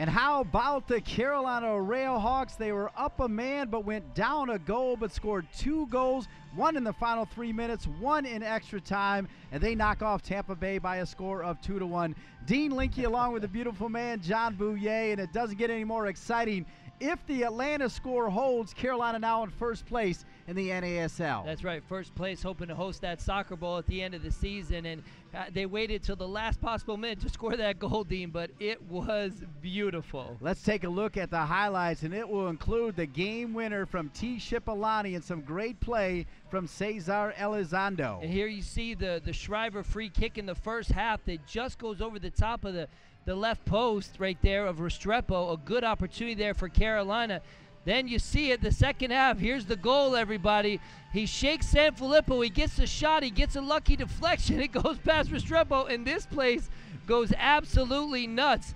And how about the Carolina Railhawks? They were up a man but went down a goal but scored two goals, one in the final three minutes, one in extra time, and they knock off Tampa Bay by a score of two to one. Dean Linke along with the beautiful man John Bouye, and it doesn't get any more exciting if the Atlanta score holds, Carolina now in first place in the NASL. That's right, first place, hoping to host that soccer bowl at the end of the season. And uh, they waited till the last possible minute to score that goal, Dean, but it was beautiful. Let's take a look at the highlights, and it will include the game winner from T. Shipalane and some great play from Cesar Elizondo. And here you see the, the Shriver free kick in the first half that just goes over the top of the the left post right there of Restrepo. A good opportunity there for Carolina. Then you see it the second half. Here's the goal, everybody. He shakes San Sanfilippo. He gets a shot. He gets a lucky deflection. It goes past Restrepo, and this place goes absolutely nuts.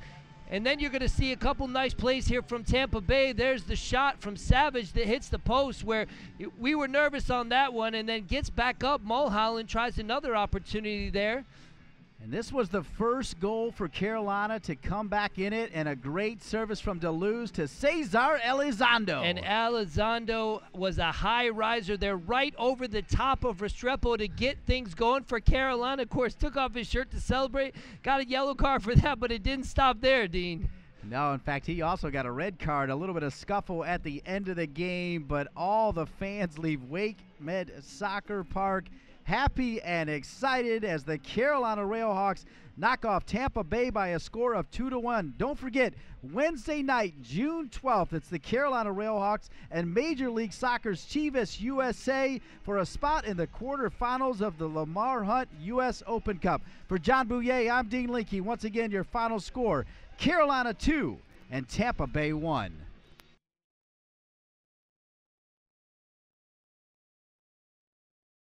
And then you're going to see a couple nice plays here from Tampa Bay. There's the shot from Savage that hits the post where we were nervous on that one and then gets back up. Mulholland tries another opportunity there. And this was the first goal for Carolina to come back in it, and a great service from Deleuze to Cesar Elizondo. And Elizondo was a high riser there, right over the top of Restrepo to get things going for Carolina. Of course, took off his shirt to celebrate, got a yellow card for that, but it didn't stop there, Dean. No, in fact, he also got a red card, a little bit of scuffle at the end of the game, but all the fans leave Wake Med Soccer Park happy and excited as the Carolina Railhawks knock off Tampa Bay by a score of 2 to 1. Don't forget, Wednesday night, June 12th, it's the Carolina Railhawks and Major League Soccer's Chivas USA for a spot in the quarterfinals of the Lamar Hunt US Open Cup. For John Bouye, I'm Dean Linke. Once again, your final score Carolina 2 and Tampa Bay 1.